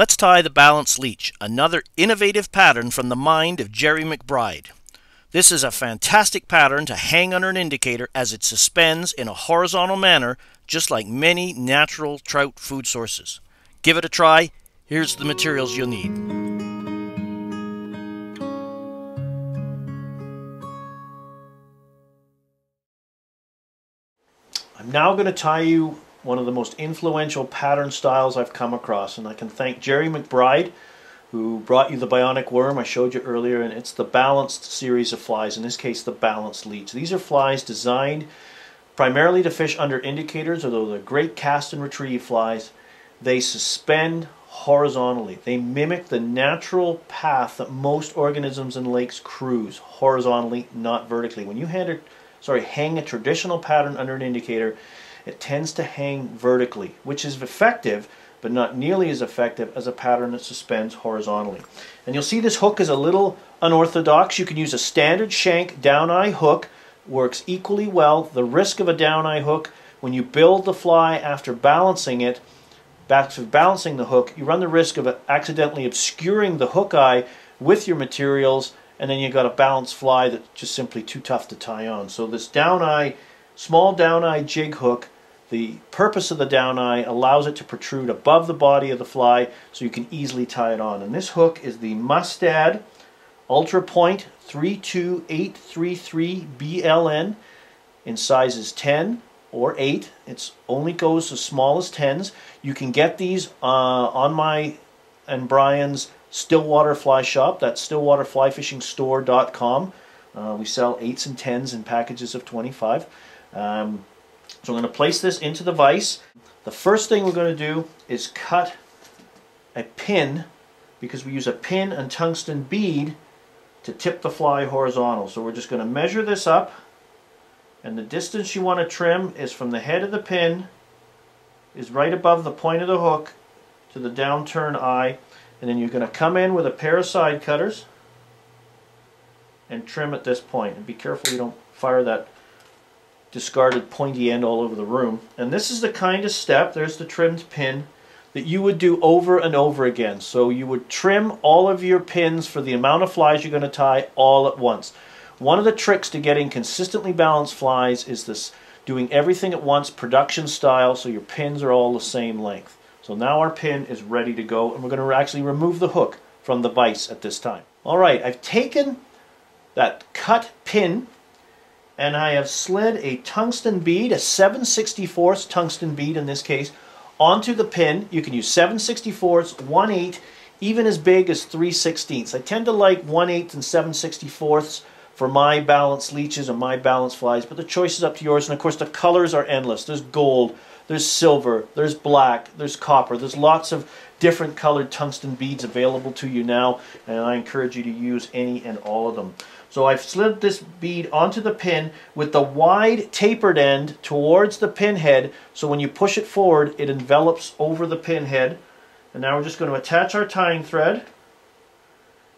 Let's tie the balance leech, another innovative pattern from the mind of Jerry McBride. This is a fantastic pattern to hang under an indicator as it suspends in a horizontal manner just like many natural trout food sources. Give it a try. Here's the materials you'll need. I'm now going to tie you one of the most influential pattern styles I've come across. And I can thank Jerry McBride, who brought you the Bionic Worm I showed you earlier. And it's the balanced series of flies, in this case, the balanced leech. These are flies designed primarily to fish under indicators, although they're great cast and retrieve flies. They suspend horizontally. They mimic the natural path that most organisms in lakes cruise, horizontally, not vertically. When you hand a, sorry, hang a traditional pattern under an indicator, it tends to hang vertically, which is effective, but not nearly as effective as a pattern that suspends horizontally. And you'll see this hook is a little unorthodox. You can use a standard shank down eye hook, works equally well. The risk of a down eye hook, when you build the fly after balancing it, after balancing the hook, you run the risk of accidentally obscuring the hook eye with your materials, and then you've got a balanced fly that's just simply too tough to tie on. So this down eye Small down eye jig hook, the purpose of the down eye allows it to protrude above the body of the fly so you can easily tie it on. And this hook is the Mustad Ultra Point 32833 BLN in sizes 10 or 8. It only goes as small as 10s. You can get these uh, on my and Brian's Stillwater Fly Shop. That's stillwaterflyfishingstore.com. Uh, we sell 8s and 10s in packages of 25. Um, so I'm going to place this into the vise. The first thing we're going to do is cut a pin because we use a pin and tungsten bead to tip the fly horizontal. So we're just going to measure this up and the distance you want to trim is from the head of the pin is right above the point of the hook to the downturn eye and then you're going to come in with a pair of side cutters and trim at this point and be careful you don't fire that discarded pointy end all over the room. And this is the kind of step, there's the trimmed pin, that you would do over and over again. So you would trim all of your pins for the amount of flies you're going to tie all at once. One of the tricks to getting consistently balanced flies is this doing everything at once production style so your pins are all the same length. So now our pin is ready to go and we're going to actually remove the hook from the vise at this time. Alright, I've taken that cut pin and I have slid a tungsten bead, a 7 64 tungsten bead in this case, onto the pin. You can use 7 64 1 8 even as big as 3 16ths. I tend to like 1 8 and 7 64 for my balanced leeches and my balanced flies, but the choice is up to yours. And of course, the colors are endless. There's gold, there's silver, there's black, there's copper. There's lots of different colored tungsten beads available to you now, and I encourage you to use any and all of them. So I've slid this bead onto the pin with the wide tapered end towards the pin head so when you push it forward it envelops over the pin head. And now we're just going to attach our tying thread.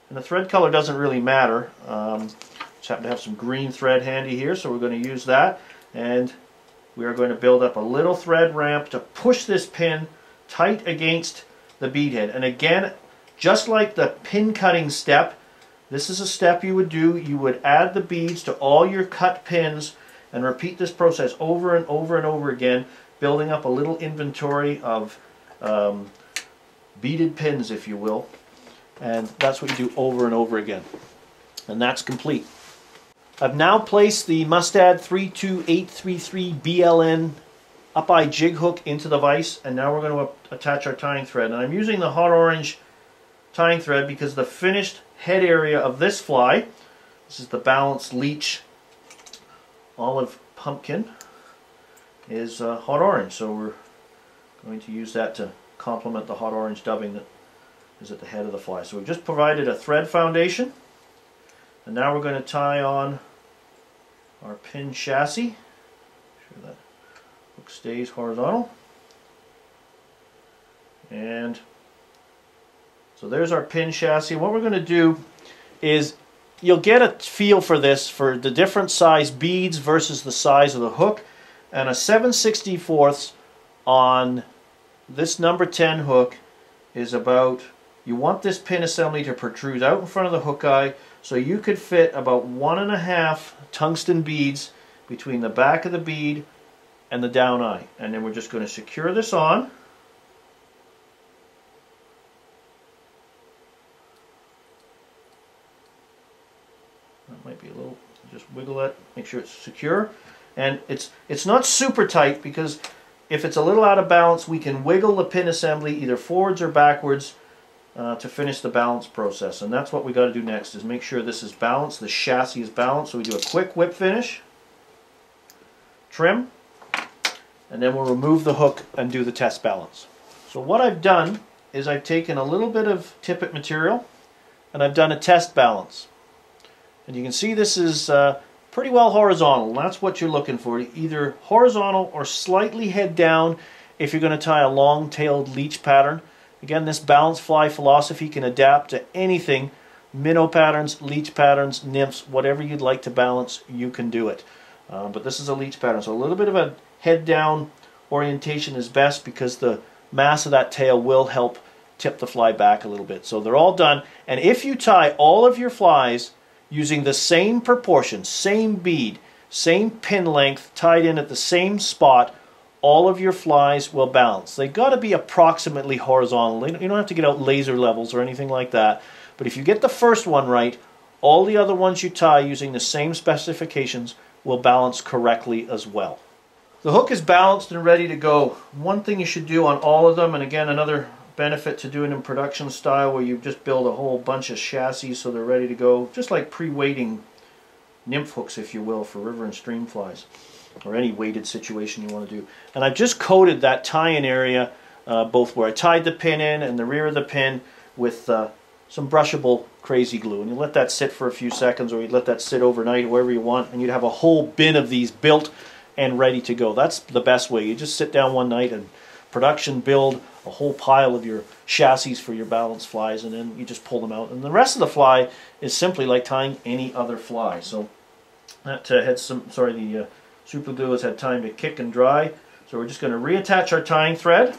And the thread color doesn't really matter. Um, just happen to have some green thread handy here so we're going to use that. And we are going to build up a little thread ramp to push this pin tight against the bead head. And again, just like the pin cutting step, this is a step you would do. You would add the beads to all your cut pins and repeat this process over and over and over again, building up a little inventory of um, beaded pins, if you will. And that's what you do over and over again. And that's complete. I've now placed the Mustad 32833 BLN up-eye jig hook into the vise, and now we're going to attach our tying thread. And I'm using the hot orange tying thread because the finished head area of this fly, this is the balanced leech olive pumpkin, is uh, hot orange. So we're going to use that to complement the hot orange dubbing that is at the head of the fly. So we've just provided a thread foundation and now we're going to tie on our pin chassis. Make sure that hook stays horizontal. And so there's our pin chassis. What we're going to do is you'll get a feel for this for the different size beads versus the size of the hook. And a 7 64 on this number 10 hook is about, you want this pin assembly to protrude out in front of the hook eye so you could fit about one and a half tungsten beads between the back of the bead and the down eye. And then we're just going to secure this on. That might be a little, just wiggle it, make sure it's secure. And it's, it's not super tight because if it's a little out of balance, we can wiggle the pin assembly either forwards or backwards uh, to finish the balance process. And that's what we got to do next is make sure this is balanced, the chassis is balanced. So we do a quick whip finish, trim, and then we'll remove the hook and do the test balance. So what I've done is I've taken a little bit of tippet material and I've done a test balance. And you can see this is uh, pretty well horizontal. That's what you're looking for, either horizontal or slightly head down if you're going to tie a long-tailed leech pattern. Again, this balance fly philosophy can adapt to anything, minnow patterns, leech patterns, nymphs, whatever you'd like to balance, you can do it. Uh, but this is a leech pattern, so a little bit of a head down orientation is best because the mass of that tail will help tip the fly back a little bit. So they're all done. And if you tie all of your flies using the same proportion, same bead, same pin length, tied in at the same spot, all of your flies will balance. They've got to be approximately horizontal. You don't have to get out laser levels or anything like that. But if you get the first one right, all the other ones you tie using the same specifications will balance correctly as well. The hook is balanced and ready to go. One thing you should do on all of them, and again another benefit to doing in production style where you just build a whole bunch of chassis so they're ready to go, just like pre-weighting nymph hooks if you will for river and stream flies or any weighted situation you want to do. And I've just coated that tie-in area uh, both where I tied the pin in and the rear of the pin with uh, some brushable crazy glue and you let that sit for a few seconds or you let that sit overnight wherever you want and you'd have a whole bin of these built and ready to go. That's the best way. You just sit down one night and production build a whole pile of your chassis for your balance flies and then you just pull them out. And the rest of the fly is simply like tying any other fly. So that uh, had some, sorry, the uh, super glue has had time to kick and dry. So we're just going to reattach our tying thread.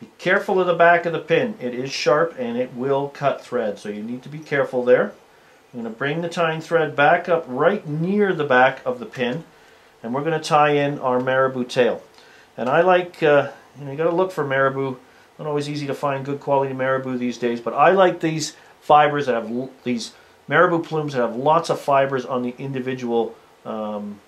Be careful of the back of the pin. It is sharp and it will cut thread, so you need to be careful there. I'm going to bring the tying thread back up right near the back of the pin and we're going to tie in our marabou tail. And I like, uh, you know, you got to look for marabou. Not always easy to find good quality marabou these days, but I like these fibers that have these marabou plumes that have lots of fibers on the individual um,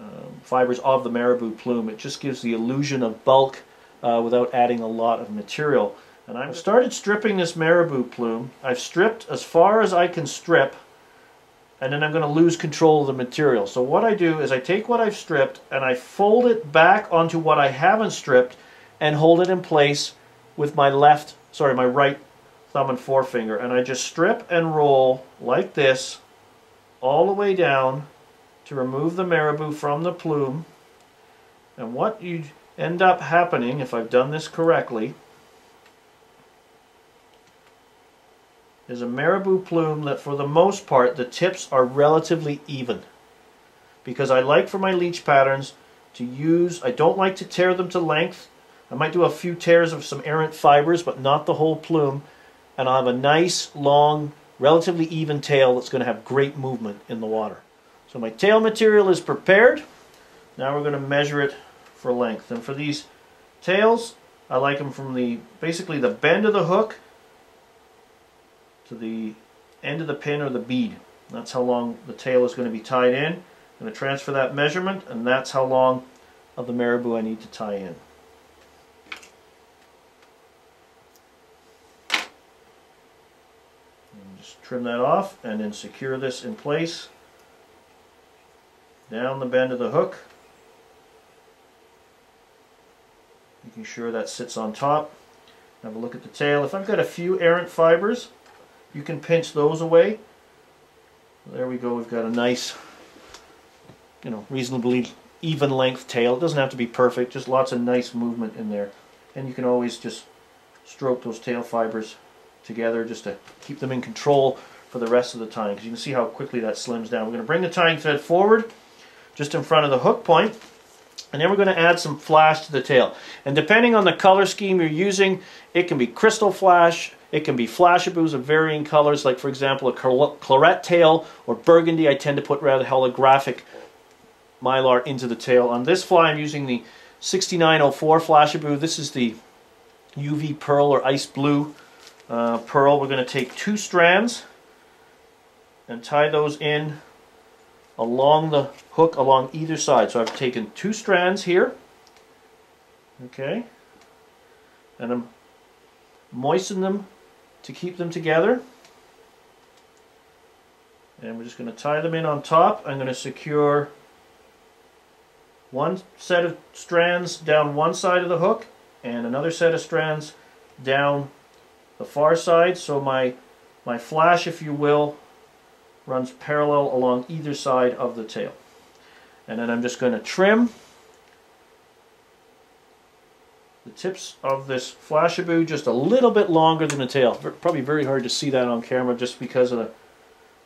uh, fibers of the marabou plume. It just gives the illusion of bulk uh, without adding a lot of material. And I've started stripping this marabou plume. I've stripped as far as I can strip and then I'm going to lose control of the material. So what I do is I take what I've stripped and I fold it back onto what I haven't stripped and hold it in place with my left, sorry, my right thumb and forefinger. And I just strip and roll like this all the way down to remove the marabou from the plume. And what you end up happening, if I've done this correctly, is a marabou plume that for the most part the tips are relatively even because I like for my leech patterns to use, I don't like to tear them to length. I might do a few tears of some errant fibers but not the whole plume and I'll have a nice long relatively even tail that's going to have great movement in the water. So my tail material is prepared. Now we're going to measure it for length and for these tails I like them from the basically the bend of the hook to the end of the pin or the bead. That's how long the tail is going to be tied in. I'm going to transfer that measurement and that's how long of the marabou I need to tie in. And just trim that off and then secure this in place down the bend of the hook making sure that sits on top have a look at the tail if I've got a few errant fibers you can pinch those away. There we go, we've got a nice, you know, reasonably even length tail. It doesn't have to be perfect, just lots of nice movement in there. And you can always just stroke those tail fibers together just to keep them in control for the rest of the tying. Because you can see how quickly that slims down. We're going to bring the tying thread forward just in front of the hook point. And then we're going to add some flash to the tail. And depending on the color scheme you're using, it can be crystal flash, it can be flashabous of varying colors, like for example a claret tail or burgundy. I tend to put rather holographic mylar into the tail. On this fly I'm using the 6904 flashabou. This is the UV pearl or ice blue uh, pearl. We're going to take two strands and tie those in along the hook along either side. So I've taken two strands here, okay, and I'm moisten them to keep them together. And we're just going to tie them in on top. I'm going to secure one set of strands down one side of the hook and another set of strands down the far side so my my flash if you will runs parallel along either side of the tail and then I'm just going to trim the tips of this flashabou just a little bit longer than the tail probably very hard to see that on camera just because of the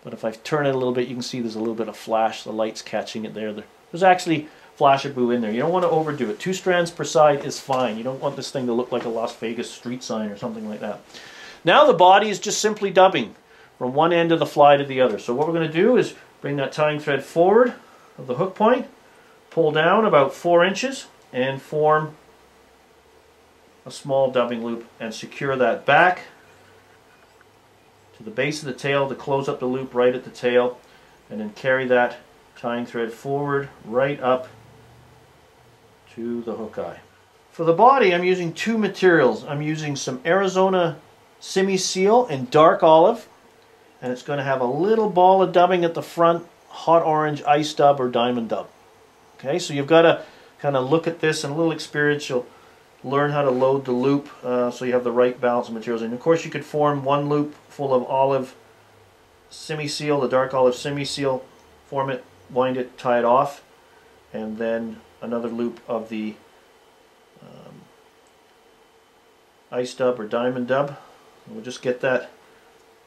but if I turn it a little bit you can see there's a little bit of flash the light's catching it there there's actually flashabou in there. You don't want to overdo it. Two strands per side is fine. You don't want this thing to look like a Las Vegas street sign or something like that. Now the body is just simply dubbing from one end of the fly to the other. So what we're going to do is bring that tying thread forward of the hook point, pull down about four inches, and form a small dubbing loop and secure that back to the base of the tail to close up the loop right at the tail and then carry that tying thread forward right up to the hook eye. For the body, I'm using two materials. I'm using some Arizona Semi-Seal in dark olive, and it's going to have a little ball of dubbing at the front, hot orange ice dub or diamond dub. Okay, so you've got to kind of look at this and a little experience. You'll learn how to load the loop uh, so you have the right balance of materials. And of course, you could form one loop full of olive semi-seal, the dark olive semi-seal, form it, wind it, tie it off, and then another loop of the um, ice dub or diamond dub. We'll just get that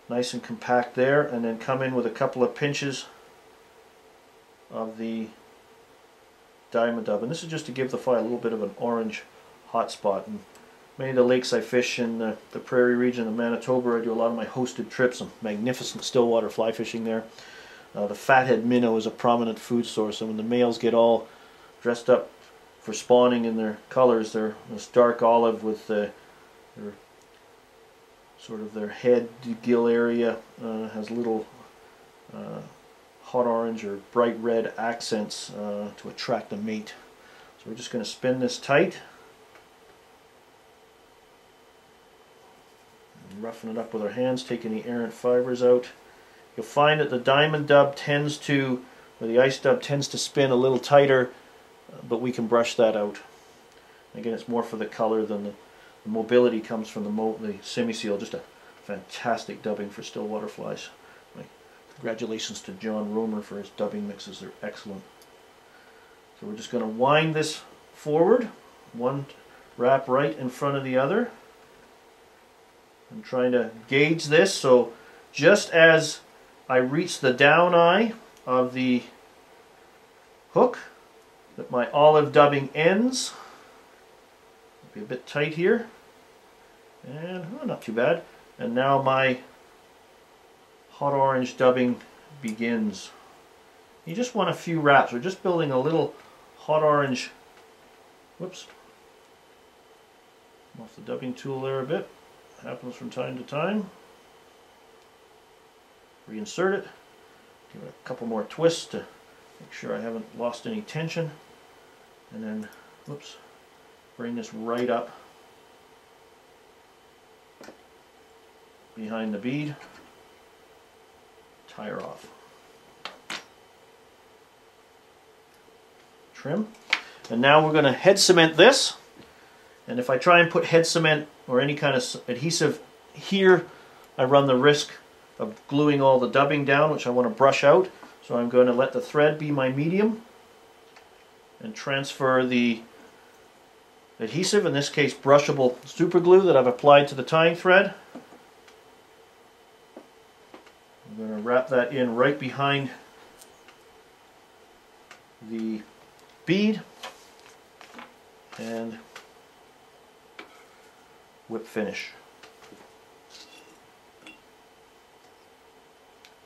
nice and compact there and then come in with a couple of pinches of the diamond dub. And this is just to give the fly a little bit of an orange hot spot. And many of the lakes I fish in the, the prairie region of Manitoba, I do a lot of my hosted trips, some magnificent stillwater fly fishing there. Uh, the fathead minnow is a prominent food source, and when the males get all dressed up for spawning in their colors. They're this dark olive with the, their sort of their head gill area uh, has little uh, hot orange or bright red accents uh, to attract the mate. So we're just going to spin this tight. And roughen it up with our hands, taking the errant fibers out. You'll find that the diamond dub tends to, or the ice dub tends to spin a little tighter but we can brush that out. Again, it's more for the color than the mobility comes from the, mo the semi-seal. Just a fantastic dubbing for still water flies. Congratulations to John Rohmer for his dubbing mixes. They're excellent. So we're just going to wind this forward, one wrap right in front of the other. I'm trying to gauge this so just as I reach the down eye of the hook, that my olive dubbing ends. Be a bit tight here. And oh, not too bad. And now my hot orange dubbing begins. You just want a few wraps. We're just building a little hot orange, whoops, off the dubbing tool there a bit. Happens from time to time. Reinsert it. Give it a couple more twists to make sure I haven't lost any tension and then whoops bring this right up behind the bead. Tie her off. Trim. And now we're going to head cement this. And if I try and put head cement or any kind of adhesive here I run the risk of gluing all the dubbing down which I want to brush out. So I'm going to let the thread be my medium and transfer the adhesive, in this case brushable super glue that I've applied to the tying thread. I'm going to wrap that in right behind the bead and whip finish.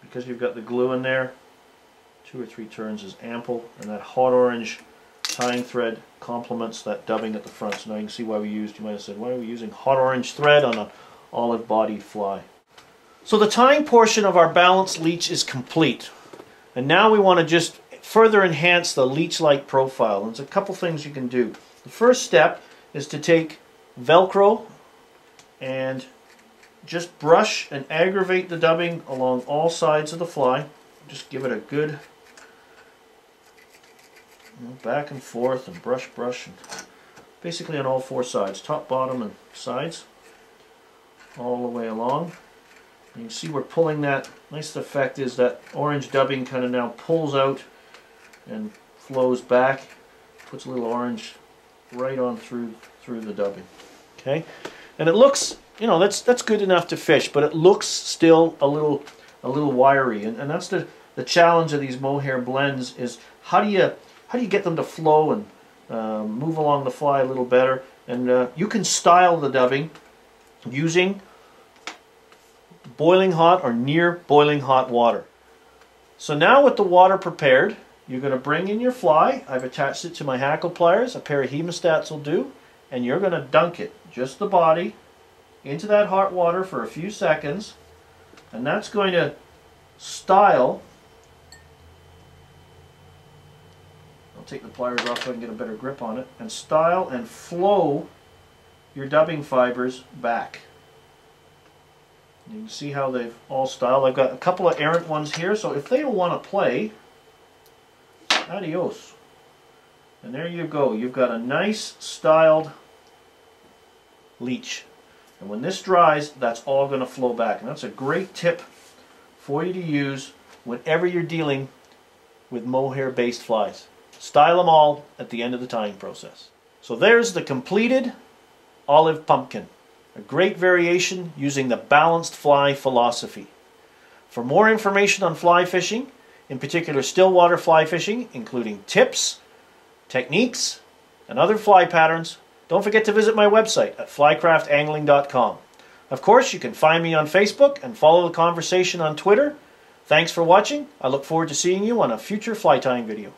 Because you've got the glue in there, two or three turns is ample, and that hot orange tying thread complements that dubbing at the front. So now you can see why we used, you might have said, why are we using hot orange thread on an olive body fly? So the tying portion of our balanced leech is complete. And now we want to just further enhance the leech-like profile. There's a couple things you can do. The first step is to take Velcro and just brush and aggravate the dubbing along all sides of the fly. Just give it a good back and forth and brush, brush, and basically on all four sides, top, bottom, and sides, all the way along. You can see we're pulling that, nice effect is that orange dubbing kind of now pulls out and flows back, puts a little orange right on through through the dubbing. Okay, and it looks, you know, that's that's good enough to fish, but it looks still a little a little wiry, and, and that's the the challenge of these mohair blends is how do you how do you get them to flow and uh, move along the fly a little better? And uh, you can style the dubbing using boiling hot or near boiling hot water. So now with the water prepared, you're going to bring in your fly. I've attached it to my hackle pliers. A pair of hemostats will do. And you're going to dunk it, just the body, into that hot water for a few seconds. And that's going to style I'll take the pliers off so I can get a better grip on it, and style and flow your dubbing fibers back. You can see how they've all styled. I've got a couple of errant ones here, so if they don't want to play, adios. And there you go. You've got a nice styled leech. And when this dries, that's all going to flow back. And that's a great tip for you to use whenever you're dealing with mohair based flies. Style them all at the end of the tying process. So there's the completed olive pumpkin. A great variation using the balanced fly philosophy. For more information on fly fishing, in particular stillwater fly fishing, including tips, techniques, and other fly patterns, don't forget to visit my website at flycraftangling.com. Of course, you can find me on Facebook and follow the conversation on Twitter. Thanks for watching. I look forward to seeing you on a future fly tying video.